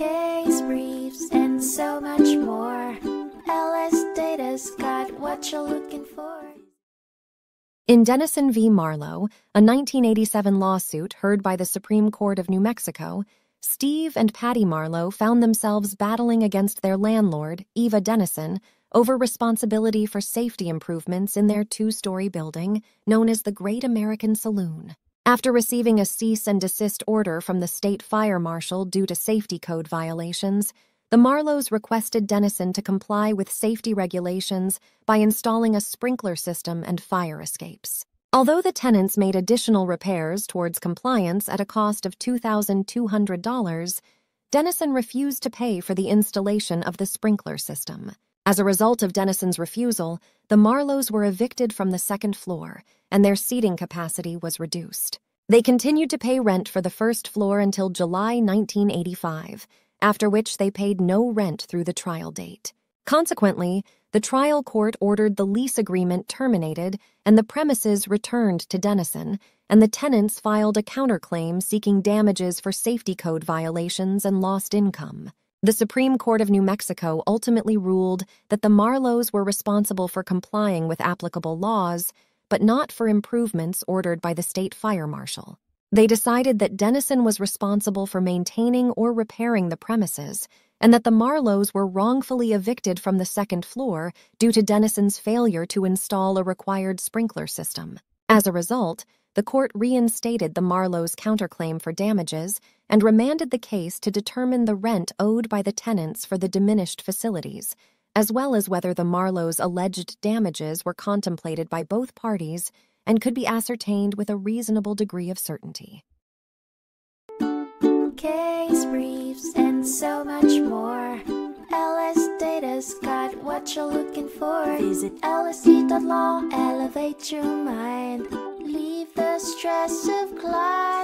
case briefs, and so much more. LS Data's got what you're looking for. In Dennison v. Marlowe, a 1987 lawsuit heard by the Supreme Court of New Mexico, Steve and Patty Marlowe found themselves battling against their landlord, Eva Dennison, over responsibility for safety improvements in their two story building known as the Great American Saloon. After receiving a cease and desist order from the state fire marshal due to safety code violations, the Marlowes requested Dennison to comply with safety regulations by installing a sprinkler system and fire escapes. Although the tenants made additional repairs towards compliance at a cost of $2,200, Dennison refused to pay for the installation of the sprinkler system. As a result of Dennison's refusal, the Marlowes were evicted from the second floor, and their seating capacity was reduced. They continued to pay rent for the first floor until July 1985, after which they paid no rent through the trial date. Consequently, the trial court ordered the lease agreement terminated and the premises returned to Dennison, and the tenants filed a counterclaim seeking damages for safety code violations and lost income. The Supreme Court of New Mexico ultimately ruled that the Marlowes were responsible for complying with applicable laws, but not for improvements ordered by the state fire marshal. They decided that Dennison was responsible for maintaining or repairing the premises, and that the Marlowes were wrongfully evicted from the second floor due to Dennison's failure to install a required sprinkler system. As a result, the court reinstated the Marlowes' counterclaim for damages and remanded the case to determine the rent owed by the tenants for the diminished facilities, as well as whether the Marlowes' alleged damages were contemplated by both parties and could be ascertained with a reasonable degree of certainty. Case briefs, and so much more. LS Data's got what you're looking for. Visit lsd.law, elevate your mind. Leave the stress of class.